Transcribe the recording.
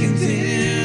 can tell.